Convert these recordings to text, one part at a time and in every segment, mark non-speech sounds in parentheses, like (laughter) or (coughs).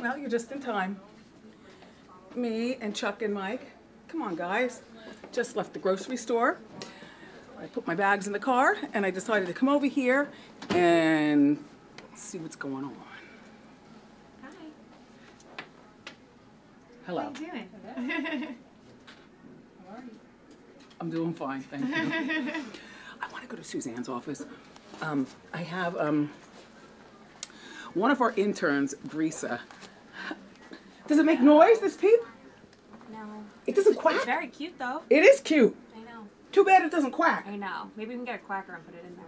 Well, you're just in time. Me and Chuck and Mike. Come on, guys. Just left the grocery store. I put my bags in the car and I decided to come over here and see what's going on. Hi. Hello. How are you doing? (laughs) I'm doing fine, thank you. (laughs) I want to go to Suzanne's office. Um, I have um, one of our interns, Brisa. Does it make noise, this peep? No. It doesn't It's quack. very cute though. It is cute. I know. Too bad it doesn't quack. I know. Maybe we can get a quacker and put it in there.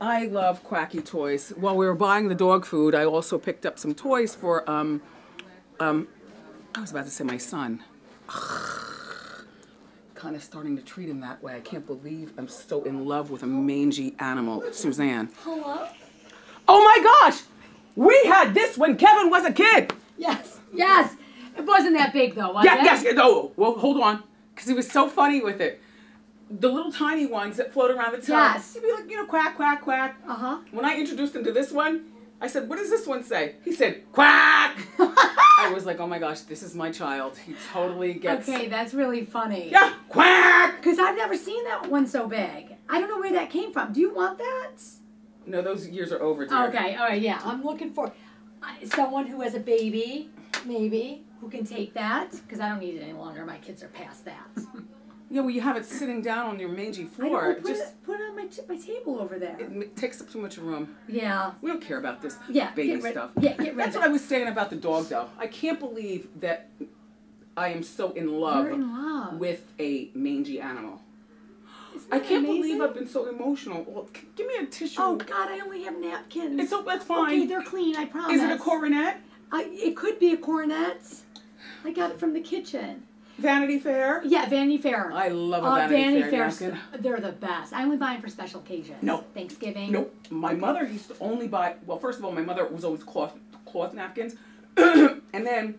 I love quacky toys. While we were buying the dog food, I also picked up some toys for, um, um, I was about to say my son. (sighs) kind of starting to treat him that way. I can't believe I'm so in love with a mangy animal, Suzanne. Hello? Oh my gosh! We had this when Kevin was a kid! Yes, yes. It wasn't that big though, was Yeah, it? yes, no. Well, hold on. Because he was so funny with it. The little tiny ones that float around the top. Yes. He'd be like, you know, quack, quack, quack. Uh huh. When I introduced him to this one, I said, what does this one say? He said, quack! (laughs) I was like, oh my gosh, this is my child. He totally gets. Okay, that's really funny. Yeah, quack! Because I've never seen that one so big. I don't know where that came from. Do you want that? No, those years are over, dear. Okay, all right, yeah. I'm looking for someone who has a baby, maybe, who can take that. Because I don't need it any longer. My kids are past that. (laughs) Yeah, well, you have it sitting down on your mangy floor. Put, just it, put it on my, my table over there. it takes up too much room. yeah. We don't care about this Yeah, baby rid- stuff. yeah, get rid That's of what it. I was saying about the dog, though. I can't believe that I am so in love, in love. with a mangy animal. Isn't I can't amazing? believe I've been so emotional. Well, c- give me a tissue. Oh God, I only have napkins. It's so that's fine. Okay, they're clean. I promise. Is it a coronet? I, it could be a coronet. I got it from the kitchen. Vanity Fair? Yeah, Vanity Fair. I love a Uh, Vanity, Fair Fairs, napkin. they're the best. I only buy them for special occasions. No. Thanksgiving. Nope. My mother used to only buy. Well, first of all, my mother was always cloth cloth napkins, (clears throat) and then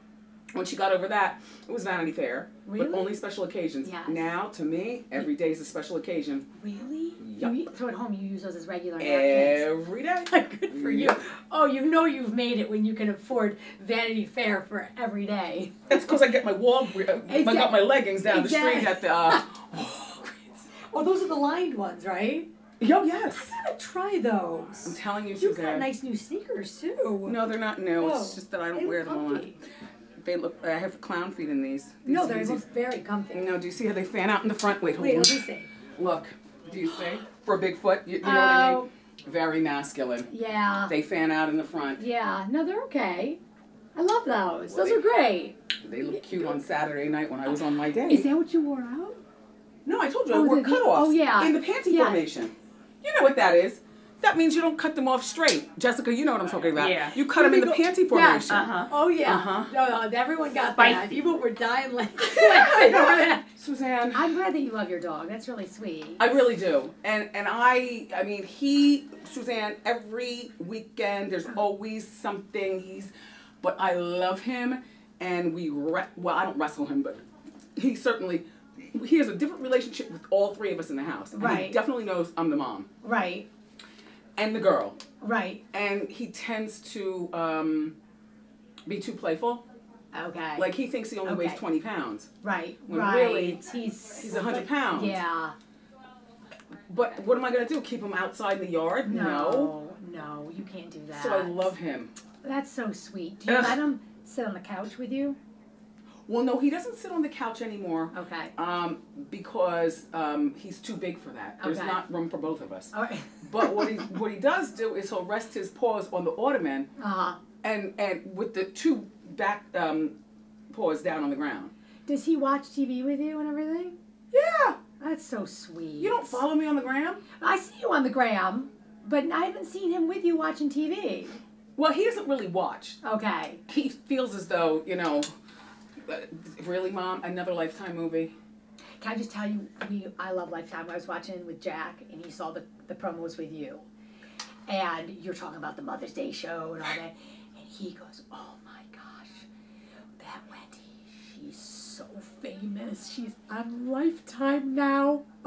when she got over that, it was Vanity Fair, Really? but only special occasions. Yes. Now, to me, every day is a special occasion. Really? Yep. You, so at home you use those as regular napkins. Every day. (laughs) Good for you. Oh, you know you've made it when you can afford Vanity Fair for every day. That's because I get my wall. I got my leggings down the street at the. Uh, (laughs) Oh, those are the lined ones, right? yo, yes. I gotta try those. I'm telling you, You've got nice new sneakers too. No, they're not new. Oh, It's just that I don't wear them a lot. They look. I have clown feet in these. No, These- they these- look very comfy. No, do you see how they fan out in the front? Wait, hold Wait, on. let me see. Look, do you see? For a Bigfoot, you, you know what I Oh. mean? Very masculine. Yeah. They fan out in the front. Yeah. No, they're okay. I love those. Well, Those they- are great. They look cute on Saturday night when I was on my day. Is that what you wore out? no, I told you I Oh, wore the- the- cutoffs oh, yeah. in the panty Yeah. formation. You know what that is? That means you don't cut them off straight. Jessica, you know what I'm talking about. Yeah. You cut them in the Let go- panty formation. Yeah. Uh-huh. Oh yeah. Uh-huh. No, no, everyone got that. People were dying like. (laughs) (laughs) Suzanne, I'm glad that you love your dog. That's really sweet. I really do. And and I I mean he Suzanne every weekend there's always something he's but I love him and we re- well I don't wrestle him but he certainly he has a different relationship with all three of us in the house. And He Right. definitely knows I'm the mom Right. And the girl. Right. And he tends to um, be too playful. Okay. Like he thinks he only weighs 20 pounds. Right. when right. really, he's he's 100 pounds. Yeah. But what am I going to do? Keep him outside in the yard? No. No, you can't do that. So I love him. That's so sweet. Do you Ugh. let him sit on the couch with you? Well, no, he doesn't sit on the couch anymore. Okay. Um, because um, he's too big for that. There's Okay. not room for both of us. All right. (laughs) But what he what he does do is he'll rest his paws on the ottoman Uh huh. and and with the two back um, paws down on the ground. Does he watch TV with you and everything? Yeah. That's so sweet. You don't follow me on the gram? I see you on the gram, but I haven't seen him with you watching TV. Well, he doesn't really watch. Okay. He feels as though you know. Really, mom? Another Lifetime movie? Can I just tell you, we I love Lifetime. I was watching with Jack, and he saw the, the promos with you, and you're talking about the Mother's Day show and all that, and he goes, "Oh my gosh, that Wendy, she's so famous. She's on Lifetime now." (laughs)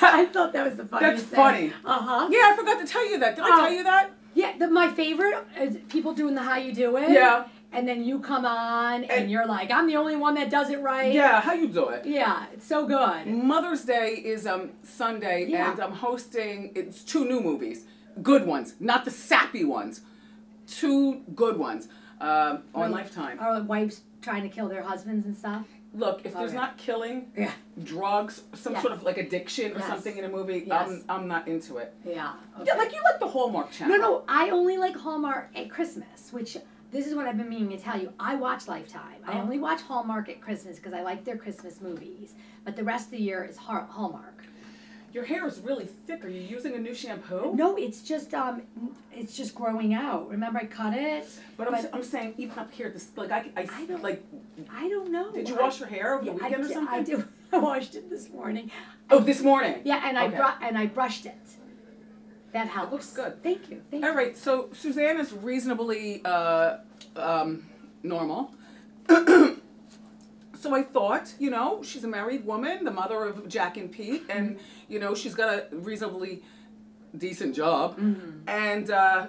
I thought that was the funniest That's funny. Uh huh. Yeah, I forgot to tell you that. Did I Oh. tell you that? Yeah, the, my favorite is people doing the how you do it. Yeah. And then you come on and, And- you're like, I'm the only one that does it right. Yeah, how you do it? Yeah, it's so good. Mother's Day is um Sunday, Yeah. and I'm hosting. It's two new movies, good ones, not the sappy ones. Two good ones um, on Lifetime. Are wives trying to kill their husbands and stuff? Look, if there's Okay. not killing, Yeah. drugs, some Yes. sort of like addiction or Yes. something in a movie, Yes. I'm I'm not into it. Yeah. Yeah, like you like the Hallmark Channel. No, no, I only like Hallmark at Christmas, which this is what I've been meaning to tell you. I watch Lifetime. I Oh. only watch Hallmark at Christmas because I like their Christmas movies. But the rest of the year is Hallmark. Your hair is really thick. Are you using a new shampoo? No, it's just um, it's just growing out. Remember I cut it? But I'm, But- I'm saying even up here, this like I, I, I don't- like. I don't know. Did you I- wash your hair over Yeah, the I weekend or did- something? I did. (laughs) I washed it this morning. Oh, this morning. Yeah, and I Okay. bru- and I brushed it. That helps. looks good. Thank you. Thank All you. right, so Suzanne is reasonably uh, um, normal. (clears throat) (coughs) so I thought, you know, she's a married woman, the mother of Jack and Pete, and you know she's got a reasonably decent job, Mm-hmm. and uh,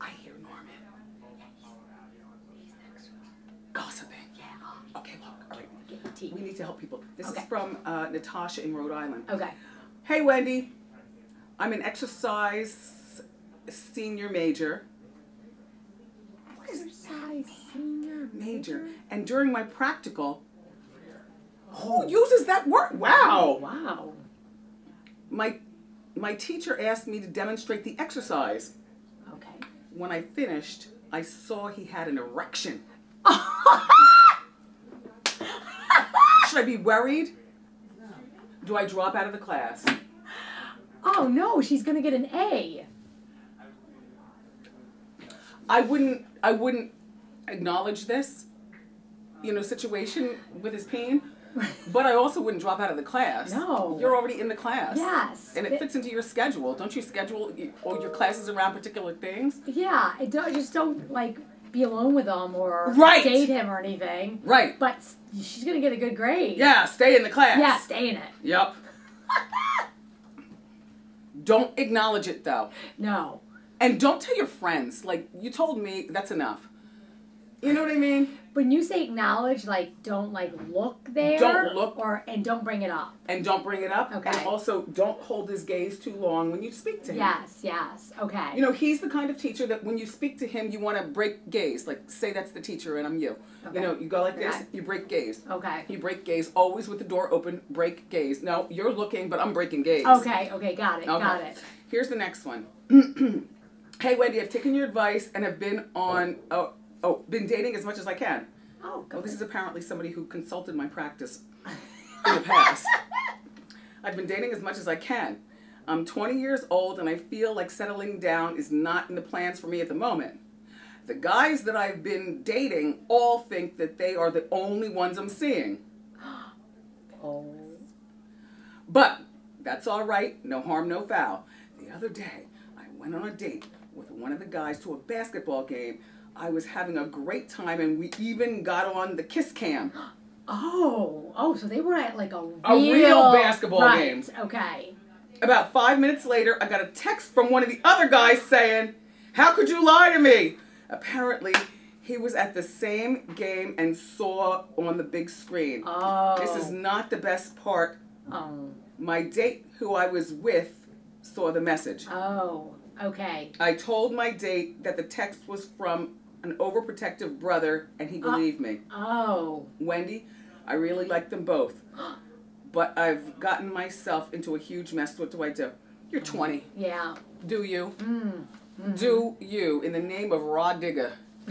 I hear Norman gossiping. Yeah. Okay, look, all right, Get the tea. we need to help people. This Okay. is from uh, Natasha in Rhode Island. Okay. Hey Wendy, I'm an exercise senior major. Senior Major. And during my practical, who oh. uses that word? Wow. Oh, wow. My my teacher asked me to demonstrate the exercise. Okay. When I finished, I saw he had an erection. (laughs) Should I be worried? Do I drop out of the class? oh no, she's gonna get an A. I wouldn't I wouldn't acknowledge this, you know, situation with his pain, (laughs) but I also wouldn't drop out of the class. No. You're already in the class. Yes. And it fits into your schedule. Don't you schedule all your classes around particular things? Yeah, I don't, just don't like be alone with him or Right. date him or anything. Right. But she's gonna get a good grade. Yeah, stay in the class. Yeah, stay in it. Yep. (laughs) Don't acknowledge it though. No. And don't tell your friends. Like you told me, that's enough. You know what I mean? When you say acknowledge, like don't like look there. Don't look. or and don't bring it up. And don't bring it up. Okay. And also don't hold his gaze too long when you speak to him. Yes, yes. Okay. You know, he's the kind of teacher that when you speak to him, you want to break gaze. Like, say that's the teacher and I'm you. Okay. You know, you go like this, Okay. you break gaze. okay. You break gaze, always with the door open, break gaze. No, you're looking, but I'm breaking gaze. Okay, okay, got it, Okay. got it. Here's the next one. (clears throat) hey, Wendy, I've taken your advice and have been on, oh, oh, been dating as much as I can. Oh, Well, this is apparently somebody who consulted my practice in the past. (laughs) I've been dating as much as I can. I'm 20 years old and I feel like settling down is not in the plans for me at the moment. The guys that I've been dating all think that they are the only ones I'm seeing. (gasps) Oh. But that's all right, no harm, no foul. The other day, I went on a date with one of the guys to a basketball game. I was having a great time and we even got on the kiss cam. (gasps) Oh, oh, so they were at like a real, A real basketball right, game. Okay. About five minutes later, I got a text from one of the other guys saying, How could you lie to me? Apparently, he was at the same game and saw on the big screen. Oh. This is oh. not the best part. Oh. My date, who I was with, saw the message. Oh. Okay. I told my date that the text was from an overprotective brother, and he uh, believed me. Oh. Wendy, I really like them both. (gasps) But I've gotten myself into a huge mess. What do I do? You're mm-hmm. 20. Yeah. Do you? Mm. Mm-hmm. Do you, in the name of Rah Digga? (laughs)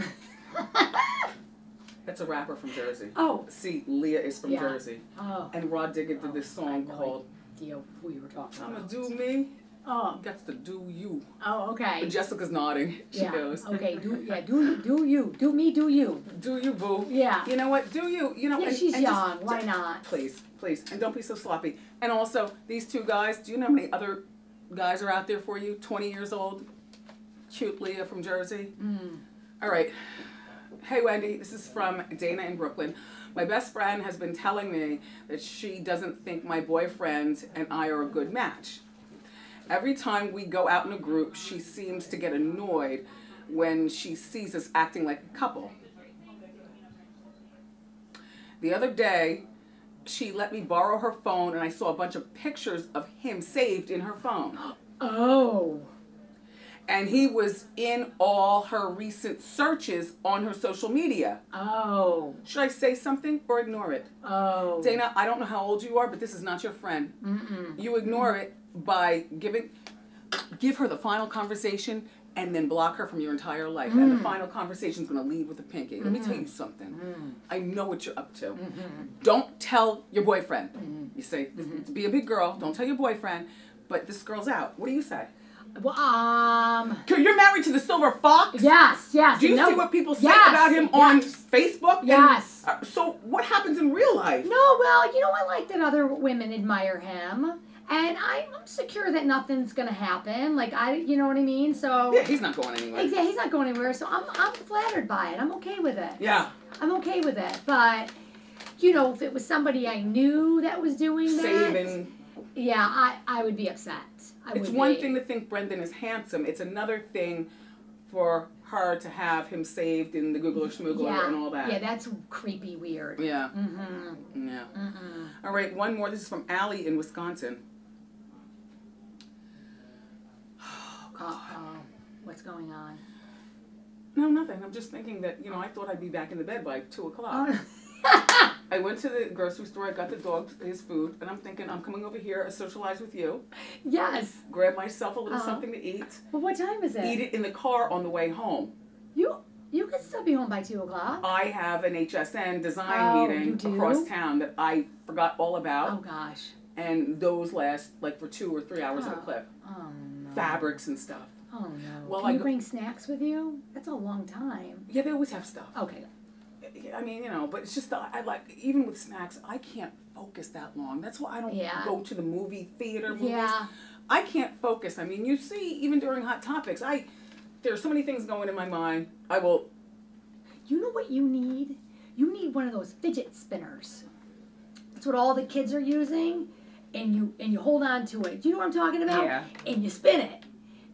That's a rapper from Jersey. Oh. See, Leah is from Yeah. Jersey. Oh. And Rah Digga did oh, this I had song no called idea who you were talking I'ma about. Do Me. Oh. That's the Do You. Oh. Okay. Jessica's nodding. (laughs) She yeah. knows. Okay. Do yeah. Do do you. Do me. Do you. Do you, boo? Yeah. You know what? Do you? You know, Yeah. and, she's and just- young. Why not? please, please, and don't be so sloppy. And also, these two guys. Do you know how many other guys are out there for you? Twenty years old, cute Leah from Jersey. Mm. All right, Hey Wendy, this is from Dana in Brooklyn. My best friend has been telling me that she doesn't think my boyfriend and I are a good match. Every time we go out in a group, she seems to get annoyed when she sees us acting like a couple. The other day, she let me borrow her phone and I saw a bunch of pictures of him saved in her phone. (gasps) Oh. And he was in all her recent searches on her social media. Oh. Should I say something or ignore it? Oh. Dana, I don't know how old you are, but this is not your friend. Mm-mm. You ignore it by giving, give her the final conversation and then block her from your entire life. Mm. And the final conversation is going to lead with a pinky. Let me tell you something. Mm. I know what you're up to. Mm-hmm. Don't tell your boyfriend. Mm-hmm. You say, be a big girl. Don't tell your boyfriend. But this girl's out. What do you say? Well, um. You're married to the silver fox. Yes. Yes. Do you no, see what people say yes, about him on yes. Facebook? And, Yes. uh, so what happens in real life? No, well, you know, I like that other women admire him, and I'm secure that nothing's gonna happen. Like I, you know what I mean. So Yeah, he's not going anywhere. Exactly, he's not going anywhere. So I'm, I'm flattered by it. I'm okay with it. Yeah. I'm okay with it. But you know, if it was somebody I knew that was doing that, Saving. Yeah, I, I would be upset. I It's one be. thing to think Brendan is handsome. It's another thing for her to have him saved in the Google or Schmoogler yeah, and all that. yeah, that's creepy, weird. Yeah. Mm-hmm. Yeah. Mm-mm. All right, one more. This is from Allie in Wisconsin. (sighs) Uh-oh. What's going on? No, nothing. I'm just thinking that, you know, I thought I'd be back in the bed by 2 o'clock. Oh. (laughs) I went to the grocery store, I got the dog his food, and I'm thinking I'm coming over here to socialize with you, yes. grab myself a little Uh-huh. something to eat, But what time is it? eat it in the car on the way home. You you could still be home by two o'clock. I have an HSN design Oh, meeting across town that I forgot all about, Oh gosh. and those last like for two or three hours at a Oh. clip. Oh no. Fabrics and stuff. Oh no. Well, Can I you go- bring snacks with you? That's a long time. Yeah, they always have stuff. Okay. I mean, you know, but it's just that I like even with snacks, I can't focus that long. That's why I don't Yeah. go to the movie theater movies. Yeah. I can't focus. I mean, you see, even during hot topics, I there's so many things going in my mind. I will. You know what you need? You need one of those fidget spinners. That's what all the kids are using, and you and you hold on to it. Do you know what I'm talking about? Yeah. And you spin it,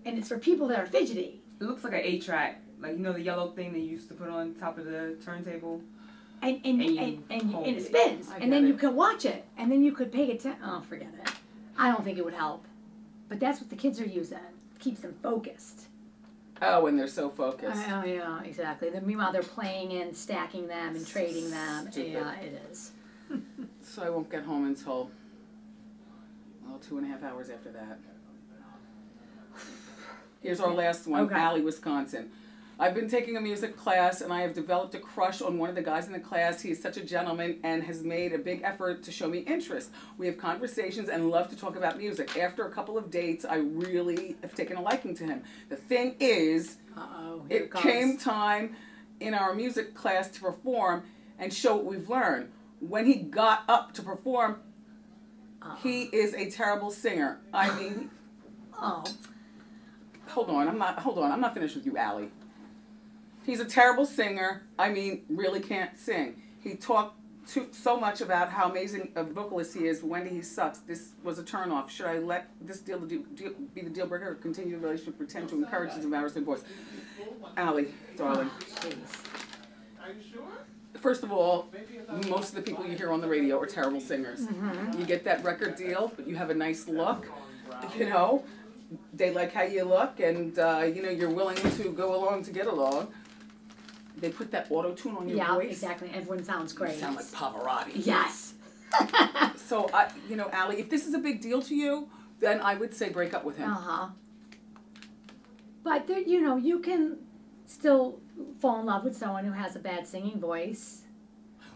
and it's for people that are fidgety. It looks like an eight track. Like you know the yellow thing they used to put on top of the turntable. And and And and, you and, and, it it. spins, I and get then you it. can watch it, and then you could pay attention. Oh, forget it. I don't think it would help, but that's what the kids are using. Keeps them focused. Oh, and they're so focused. Oh yeah, exactly. Then meanwhile they're playing and stacking them and trading them. Stupid. Yeah, it is. (laughs) So I won't get home until well two and a half hours after that. (sighs) Here's our last one, Okay. Allie, Wisconsin. I've been taking a music class and I have developed a crush on one of the guys in the class. He is such a gentleman and has made a big effort to show me interest. We have conversations and love to talk about music. After a couple of dates, I really have taken a liking to him. The thing is, it came time in our music class to perform and show what we've learned. When he got up to perform, he is a terrible singer. I mean, (laughs) Oh. hold on, I'm not. Hold on, I'm not finished with you, Allie. He's a terrible singer. I mean, really can't sing. He talked too, so much about how amazing a vocalist he is, but Wendy, he sucks. This was a turnoff. Should I let this deal, deal, deal be the deal breaker or continue the relationship, pretend to encourage his embarrassing voice? Allie, darling. Jeez. First of all, most of the people you hear on the radio are terrible singers. Mm-hmm. You get that record deal, but you have a nice look, you know. They like how you look, and uh, you know you're willing to go along to get along. They put that auto tune on your Yeah, voice. exactly. Everyone sounds great. You sound like Pavarotti. Yes. (laughs) So I, you know, Allie, if this is a big deal to you, then I would say break up with him. Uh huh. But there, you know, you can still fall in love with someone who has a bad singing voice.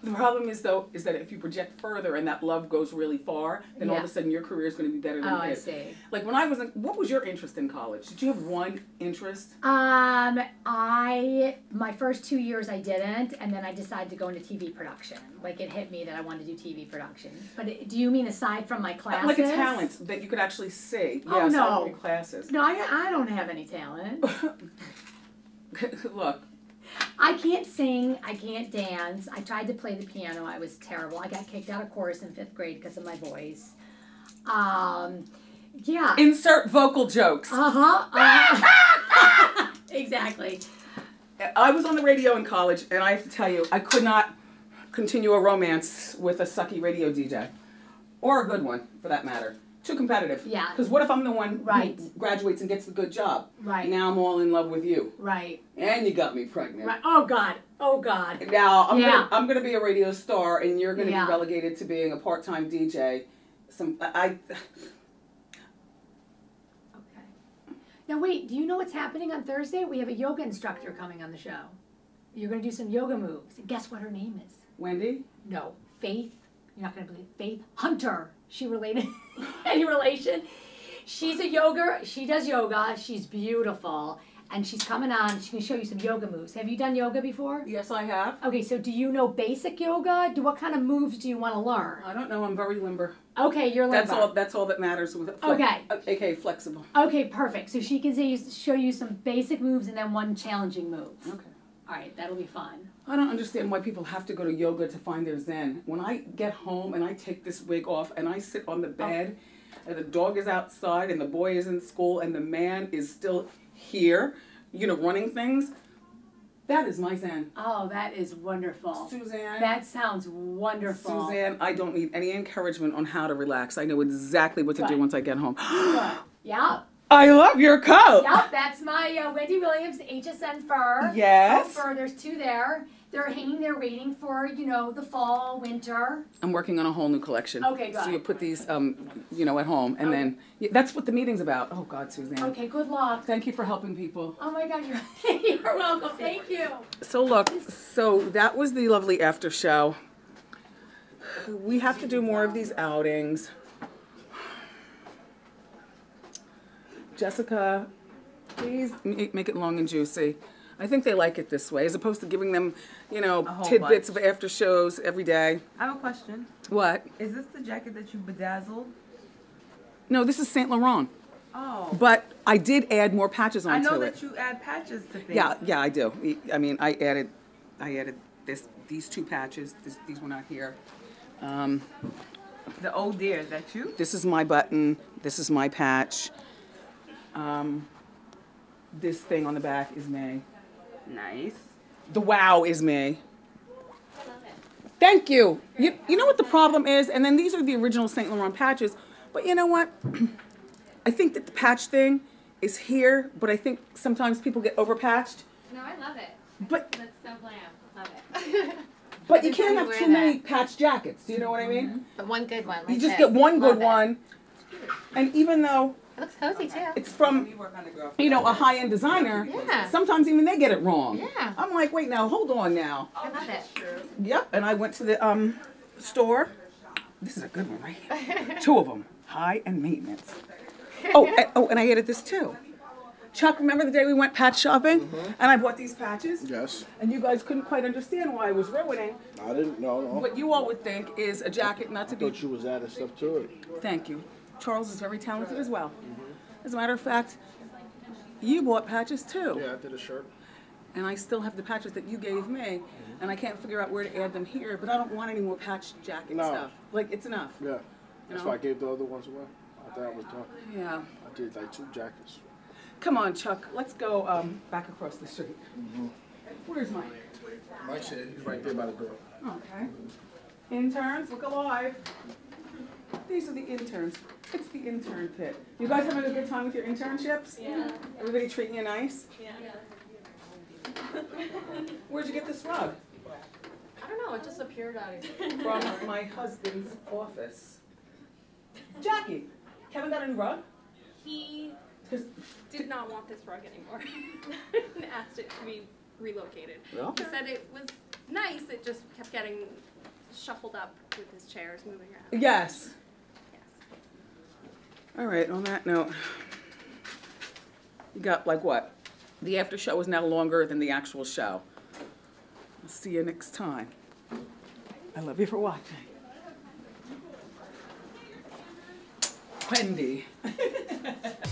The problem is though, is that if you project further and that love goes really far, then all of a sudden your career is going to be better than Oh, I see. Like when I was in, what was your interest in college? Did you have one interest? Um, I my first two years I didn't, and then I decided to go into TV production. Like it hit me that I wanted to do TV production. But it, do you mean aside from my classes? Like a talent that you could actually see. Oh, yes, no. classes. No, I, I don't have any talent. (laughs) Look, I can't sing. I can't dance. I tried to play the piano. I was terrible. I got kicked out of chorus in fifth grade because of my voice. Um, yeah. Insert vocal jokes. Uh huh. Uh-huh. (laughs) exactly. I was on the radio in college, and I have to tell you, I could not continue a romance with a sucky radio DJ, or a good one, for that matter. Too competitive. Yeah. Because what if I'm the one Right. who graduates and gets the good job? Right. Now I'm all in love with you, Right. and you got me pregnant. Right. Oh God. Oh God. Now I'm Yeah. gonna I'm gonna be a radio star, and you're gonna Yeah. be relegated to being a part-time DJ. Some I, I (laughs) Okay. Now wait. Do you know what's happening on Thursday? We have a yoga instructor coming on the show. You're gonna do some yoga moves. And guess what her name is? Wendy. No, Faith. You're not gonna believe Faith Hunter. She related? (laughs) Any relation? She's a yoga. She does yoga. She's beautiful, and she's coming on. She's gonna show you some yoga moves. Have you done yoga before? Yes, I have. Okay, so do you know basic yoga? Do what kind of moves do you want to learn? I don't know. I'm very limber. Okay, you're limber. That's all. That's all that matters with it. Okay. Uh, AKA flexible. Okay, perfect. So she can say, show you some basic moves and then one challenging move. Okay. All right, that'll be fun. I don't understand why people have to go to yoga to find their zen. When I get home and I take this wig off and I sit on the oh. bed, and the dog is outside and the boy is in school and the man is still here, you know, running things. That is my zen. Oh, that is wonderful. Suzanne. That sounds wonderful. Suzanne, I don't need any encouragement on how to relax. I know exactly what to do once I get home. (gasps) Good. Yep. I love your coat. Yep, that's my uh, Wendy Williams HSN fur. Yes. Fur, there's two there. They're hanging there waiting for, you know, the fall, winter. I'm working on a whole new collection. Okay, good. So you put these, um, you know, at home, and then yeah, that's what the meeting's about. Oh God, Suzanne. Okay, good luck. Thank you for helping people. Oh my God, you're, (laughs) you're welcome. Thank you. So look, so that was the lovely after show. We have to do more of these outings. Jessica, please ma- make it long and juicy. I think they like it this way, as opposed to giving them, you know, tidbits bunch. of after shows every day. I have a question. What? Is this the jacket that you bedazzled? No, this is Saint Laurent, Oh. but I did add more patches on. I onto know it. that you add patches to things. Yeah, yeah, I do. I mean, I added, I added this, these two patches. This, these were not here. Um, The oh dear, is that you? this is my button. This is my patch. Um, this thing on the back is me. Nice. The wow is me. Thank you. You, you know what the problem is? And then these are the original St. Laurent patches. But you know what? (clears throat) I think that the patch thing is here, but I think sometimes people get overpatched. No, I love it. But That's so glam. Love it. (laughs) but you can't have wear too that. many patch jackets. Do you know what I mean? but one good one. You just this. get one good Love it. one. And even though It looks cozy too. it's from, We work on the girl. you know, a high end designer, Yeah. sometimes even they get it wrong. Yeah. I'm like, wait now, hold on now. I love it. Yep, and I went to the um store. This is a good one right here. (laughs) Two of them, high and maintenance. Oh, and, oh, and I added this too. Chuck, remember the day we went patch shopping and I bought these patches? Yes, And you guys couldn't quite understand why I was ruining. I didn't know. No. What you all would think is a jacket not to I be. thought you was adding stuff to it. Thank you. Charles is very talented as well. Mm-hmm. As a matter of fact, you bought patches too. Yeah, I did a shirt. and I still have the patches that you gave me, mm-hmm. and I can't figure out where to add them here. But I don't want any more patch jacket No. stuff. Like it's enough. Yeah, that's know? why I gave the other ones away. I thought I was done. Yeah. I did like two jackets. Come on, Chuck. Let's go um, back across the street. Mm-hmm. Where's Mike? Mike's here. He's right there by the door. Okay. Interns, look alive. These are the interns. It's the intern pit. You guys having a good time with your internships? Yeah. Everybody treating you nice? Yeah. (laughs) Where'd you get this rug? I don't know, it just appeared out of From my husband's office. Jackie, Kevin got a new rug? He did not want this rug anymore (laughs) and asked it to be relocated. Okay. He said it was nice, it just kept getting shuffled up with his chairs moving around. Yes. All right, on that note, you got like what? The after show is now longer than the actual show. I'll see you next time. I love you for watching. Wendy. (laughs)